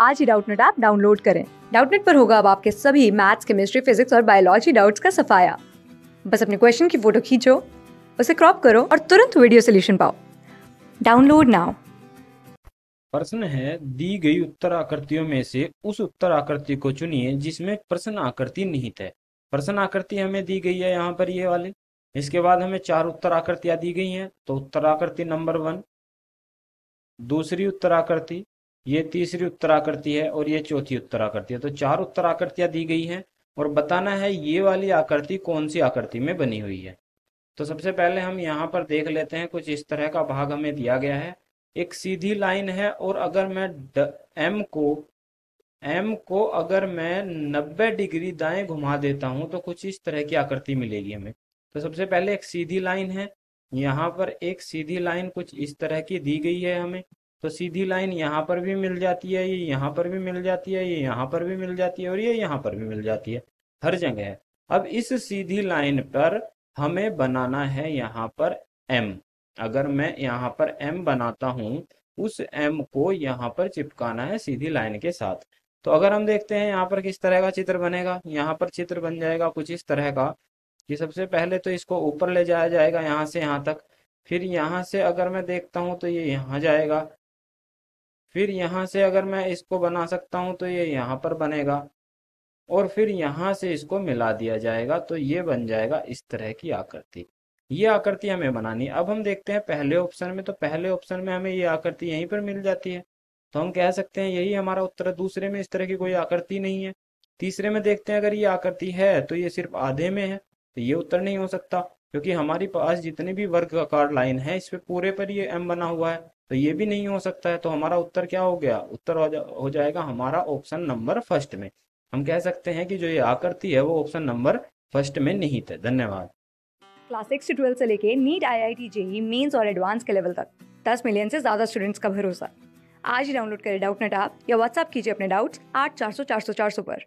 आज ही Doubtnut app download करें। डाउटनेट पर होगा अब आपके सभी मैथ्स, केमिस्ट्री, फिजिक्स और बायोलॉजी डाउट्स का सफाया। बस अपने क्वेश्चन की फ़ोटो खींचो, उसे क्रॉप करो और तुरंत वीडियो सोल्यूशन पाओ। Download now. प्रश्न है, दी गई उत्तर आकृतियों में से उस उत्तर आकृति को चुनिए जिसमें प्रश्न आकृति निहित है। प्रश्न आकृति हमें दी गई है यहाँ पर ये वाली। इसके बाद हमें चार उत्तर आकृतियाँ दी गई हैं तो उत्तर आकृति नंबर वन, दूसरी उत्तर आकृति ये तीसरी उत्तराकृति है और ये चौथी उत्तराकृति है। तो चार उत्तराकृतियाँ दी गई हैं और बताना है ये वाली आकृति कौन सी आकृति में बनी हुई है। तो सबसे पहले हम यहाँ पर देख लेते हैं, कुछ इस तरह का भाग हमें दिया गया है। एक सीधी लाइन है और अगर मैं एम को एम को अगर मैं 90 डिग्री दाएँ घुमा देता हूँ तो कुछ इस तरह की आकृति मिलेगी हमें। तो सबसे पहले एक सीधी लाइन है, यहाँ पर एक सीधी लाइन कुछ इस तरह की दी गई है हमें। तो सीधी लाइन यहाँ पर भी मिल जाती है, ये यहाँ पर भी मिल जाती है, ये यहाँ पर भी मिल जाती है और ये यहाँ पर भी मिल जाती है। हर जगह है। अब इस सीधी लाइन पर हमें बनाना है यहाँ पर एम अगर मैं यहाँ पर एम बनाता हूँ, उस एम को यहाँ पर चिपकाना है सीधी लाइन के साथ। तो अगर हम देखते हैं यहाँ पर किस तरह का चित्र बनेगा, यहाँ पर चित्र बन जाएगा कुछ इस तरह का कि सबसे पहले तो इसको ऊपर ले जाया जाएगा यहाँ से यहाँ तक। फिर यहाँ से अगर मैं देखता हूँ तो ये यहाँ जाएगा। फिर यहाँ से अगर मैं इसको बना सकता हूँ तो ये यहाँ पर बनेगा। और फिर यहाँ से इसको मिला दिया जाएगा तो ये बन जाएगा इस तरह की आकृति। ये आकृति हमें बनानी अब हम देखते हैं पहले ऑप्शन में तो पहले ऑप्शन में हमें ये आकृति यहीं पर मिल जाती है। तो हम कह सकते हैं यही हमारा उत्तर है। दूसरे में इस तरह की कोई आकृति नहीं है। तीसरे में देखते हैं अगर ये आकृति है तो ये सिर्फ़ आधे में है। तो ये उत्तर नहीं हो सकता। क्योंकि हमारे पास जितने भी वर्ग आकार लाइन है इस पे पूरे पर ये एम बना हुआ है। तो ये भी नहीं हो सकता है। तो हमारा उत्तर क्या हो गया? उत्तर हो, जा, हो जाएगा हमारा ऑप्शन नंबर फ़र्स्ट में। हम कह सकते हैं कि जो ये आकृति है वो ऑप्शन नंबर फ़र्स्ट में निहित है धन्यवाद। क्लास सिक्स से ट्वेल्थ से लेके NEET I I T JEE mains और एडवांस के लेवल तक। दस मिलियन से ज़्यादा स्टूडेंट्स का भरोसा। आज ही डाउनलोड करें डाउट नेट आप या व्हाट्सअप कीजिए अपने डाउट्स आठ चार सौ चार सौ चार सौ पर।